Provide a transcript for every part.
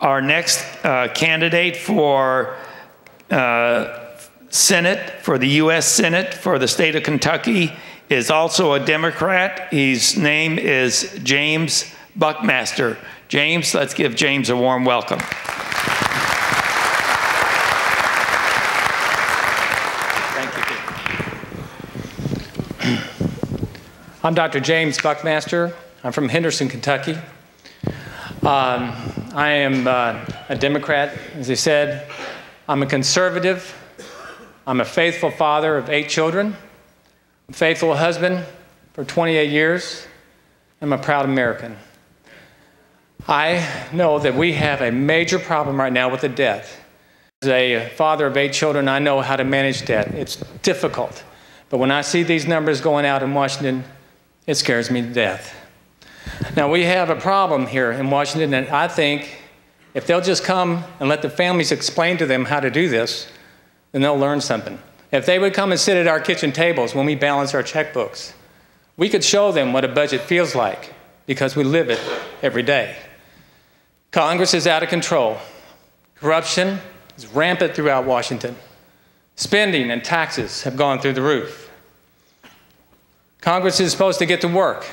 Our next uh, candidate for uh, Senate, for the U.S. Senate for the state of Kentucky, is also a Democrat. His name is James Buckmaster. James, let's give James a warm welcome. I'm Dr. James Buckmaster. I'm from Henderson, Kentucky. Um, I am uh, a Democrat, as I said. I'm a conservative. I'm a faithful father of eight children, a faithful husband for 28 years. I'm a proud American. I know that we have a major problem right now with the debt. As a father of eight children, I know how to manage debt. It's difficult. But when I see these numbers going out in Washington, it scares me to death. Now, we have a problem here in Washington, and I think if they'll just come and let the families explain to them how to do this, then they'll learn something. If they would come and sit at our kitchen tables when we balance our checkbooks, we could show them what a budget feels like because we live it every day. Congress is out of control. Corruption is rampant throughout Washington. Spending and taxes have gone through the roof. Congress is supposed to get to work.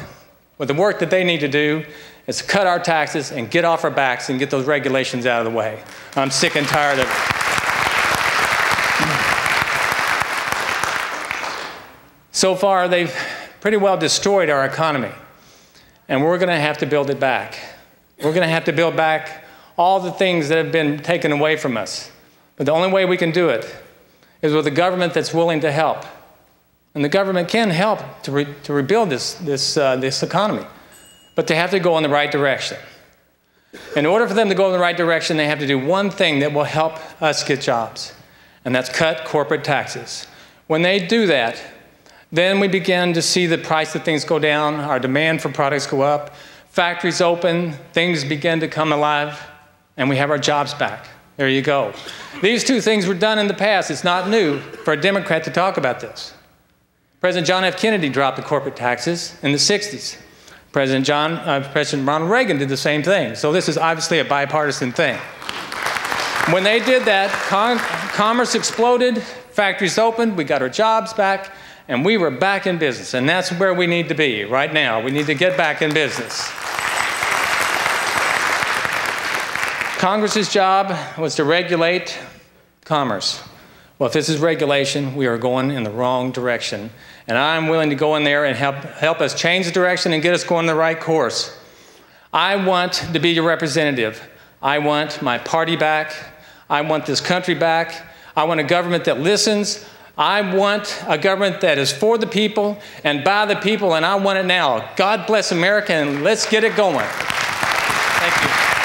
But the work that they need to do is to cut our taxes and get off our backs and get those regulations out of the way. I'm sick and tired of it. So far, they've pretty well destroyed our economy, and we're going to have to build it back. We're going to have to build back all the things that have been taken away from us. But the only way we can do it is with a government that's willing to help. And the government can help to, re to rebuild this, this, uh, this economy, but they have to go in the right direction. In order for them to go in the right direction, they have to do one thing that will help us get jobs, and that's cut corporate taxes. When they do that, then we begin to see the price of things go down, our demand for products go up, factories open, things begin to come alive, and we have our jobs back. There you go. These two things were done in the past. It's not new for a Democrat to talk about this. President John F. Kennedy dropped the corporate taxes in the 60s. President, John, uh, President Ronald Reagan did the same thing. So this is obviously a bipartisan thing. When they did that, commerce exploded, factories opened, we got our jobs back, and we were back in business. And that's where we need to be right now. We need to get back in business. Congress's job was to regulate commerce. Well, if this is regulation, we are going in the wrong direction. And I'm willing to go in there and help, help us change the direction and get us going the right course. I want to be your representative. I want my party back. I want this country back. I want a government that listens. I want a government that is for the people and by the people, and I want it now. God bless America, and let's get it going. Thank you.